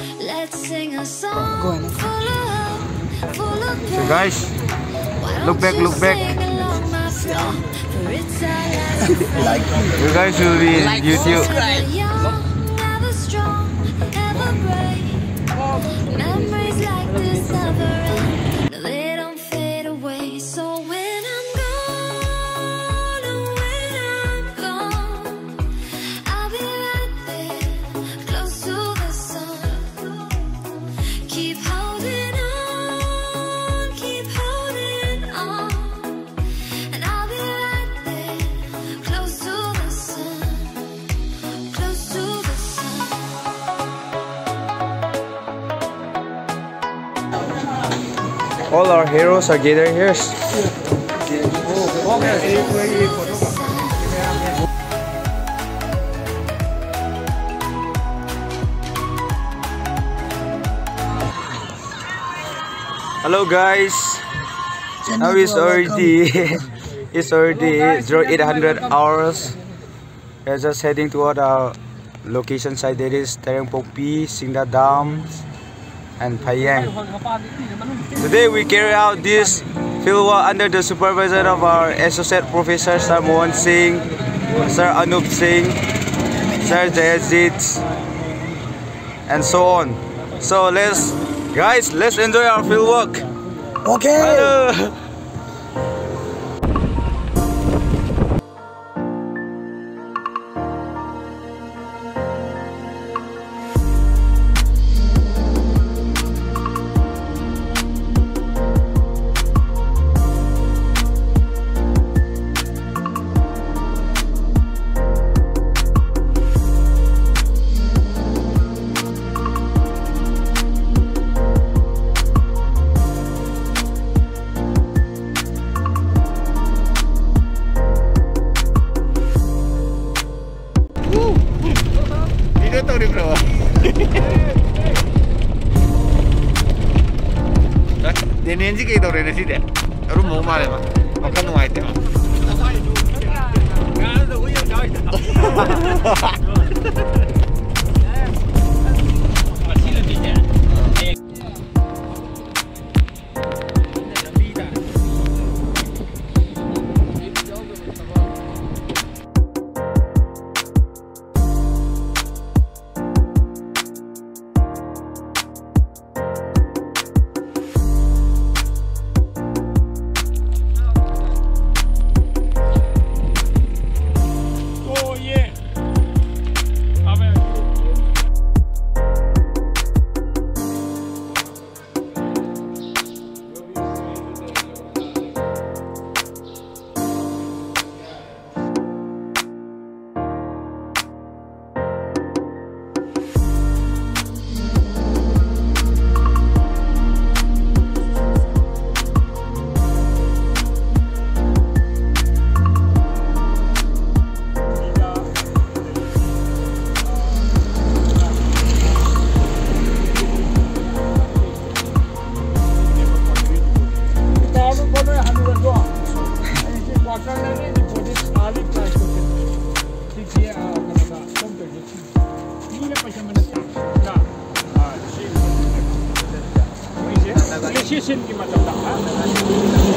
Let's sing a song full of full of So guys, look back, look back. sing along, my friend? For it's our last you guys will be in YouTube. Ever All our heroes are gathered here. Hello guys. Now it's already it's already 0800 hours. We're just heading toward our location site There is Tereng Popi, Singda Dam, and Payang. Today we carry out this field work under the supervision of our associate professor Sir Mohan Singh, Sir Anup Singh, Sir Jayajit, and so on. So let's guys let's enjoy our field work. Okay. Hello. De年紀幾度你哋知嘅？有都 Station gemacht haben.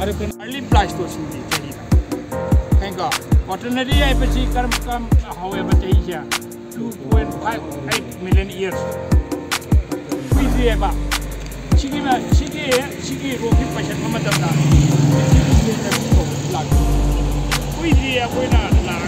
अरे early प्लास तो सिंधी चढ़ी हैंगा quaternary apache kam kam however the year 2.58 million years we see ba chigi ma chigi chigi ro ki pashan ma da na we see ya ko na na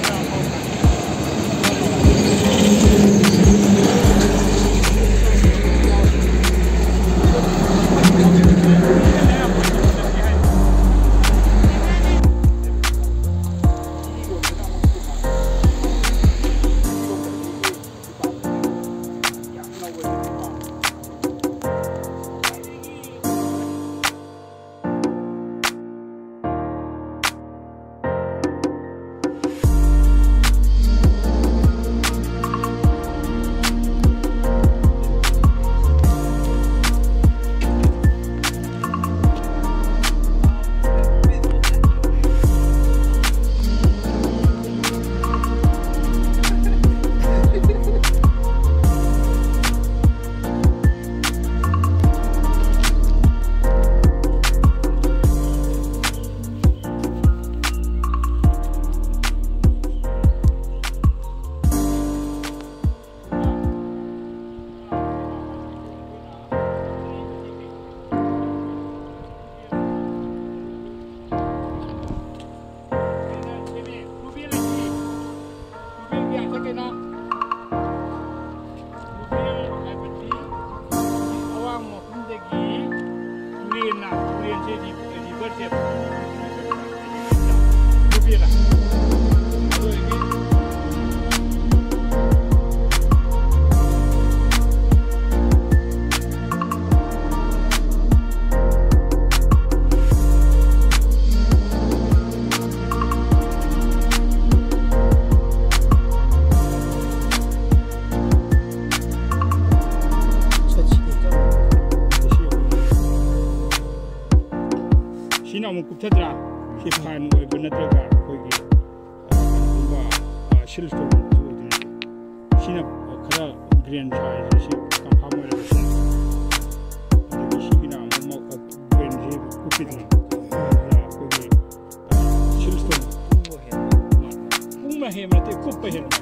ꯀꯨꯞꯊꯗ꯭ꯔꯥ ꯁꯤ ꯐꯥꯏꯟ ꯑꯣꯏꯕ ꯅꯠꯇ꯭ꯔꯒ ꯑꯩꯈꯣꯏꯒꯤ ꯀꯩꯒꯨꯝꯕ ꯁꯤꯜ ꯁ꯭ꯇꯣꯟꯁꯨ ꯑꯣꯏꯗꯣꯏꯅꯤ ꯁꯤꯅ ꯈꯔ ꯒ꯭ꯔꯦꯟ ꯁꯥꯏꯖ ꯁꯤ ꯀꯟꯐꯥꯔꯝ ꯑꯣꯏꯔꯒꯁꯨ ꯑꯗꯒꯤ ꯁꯤꯒꯤꯅ ꯑꯃꯨꯛ ꯒ꯭ꯔꯦꯟꯁꯤ ꯀꯨꯞꯄꯤꯗꯅ ꯑꯩꯈꯣꯏꯒꯤ ꯁꯤꯜ ꯁ꯭ꯇꯣꯟ ꯄꯨꯡꯅ ꯍꯦꯟꯕ ꯅꯠꯇꯦ ꯀꯨꯞꯄ ꯍꯦꯟꯕ